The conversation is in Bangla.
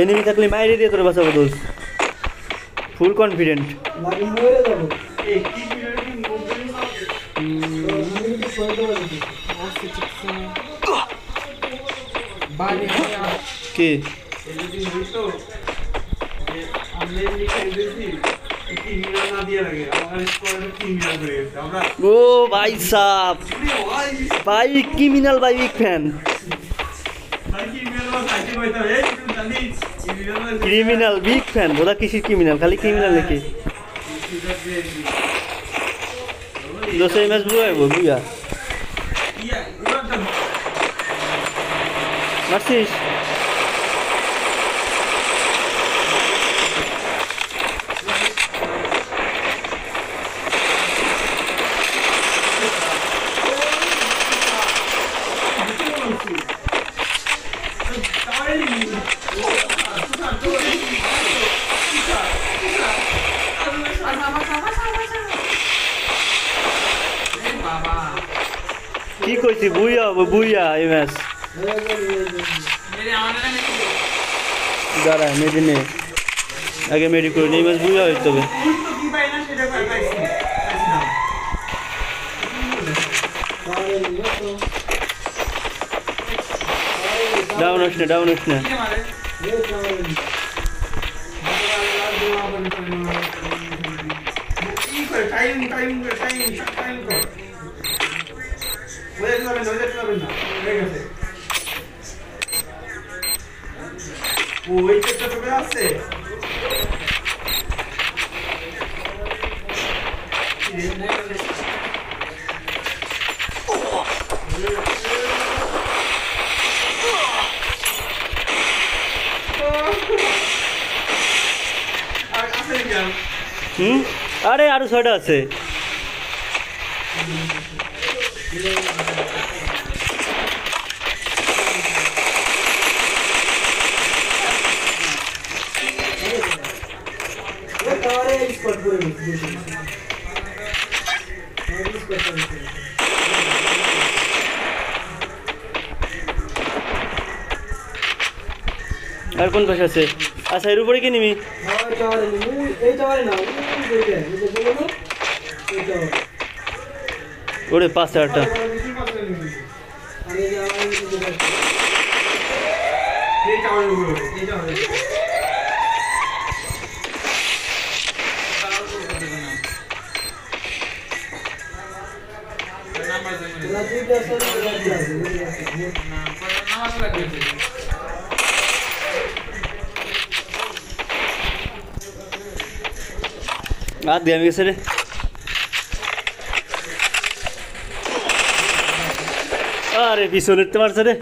এনিমি থাকলে মাইরে দিয়ে তোর বাঁচাবো দোষ। ফুল কনফিডেন্ট কি? ও ভাই সাপ। ভাই ভাই ক্রিমিনাল ভাই ফ্যান ভাই খাইতে ক্রিমিনাল বিগ ফ্যান বোধা কিসির ক্রিমিনাল খালি ক্রিমিনাল নাকি? দোষ ম্যাচ ইয়া উড়া মারছিস? কি কইছি বুইয়া বুইয়া এই ম্যাচ দাঁড়া মেডি নে আগে মেডি করে নি, এই ম্যাচ বুইয়া হইতে হবে সেটা ডাউন হস না ডাউন হস না টাইম টাইম টাইম টাইম কর ওই যাবেন ওই যাবেন না হয়ে গেছে ওই চেকটা তোকে আছে হুম আরে আরও ছয়টা আছে স্পট করে গেছি স্পট করে গেছি আর কোন পাশে আছে? আচ্ছা এর উপরে কি নিবি? এই টাওয়ারে এই টাওয়ারে না ওই যে এই যে বলো না এই টাওয়ার ওরে পাঁচ হাজারটা আমি যে আমার এই যে এই টাওয়ারের উপরে এই টাওয়ারে নাম্বার দেন না তুই দেখ না তুই দেখ না নামাজ লাগবে আর দিয়ে আমি গেছে রে। আরে পিছনের তো মারছে রে।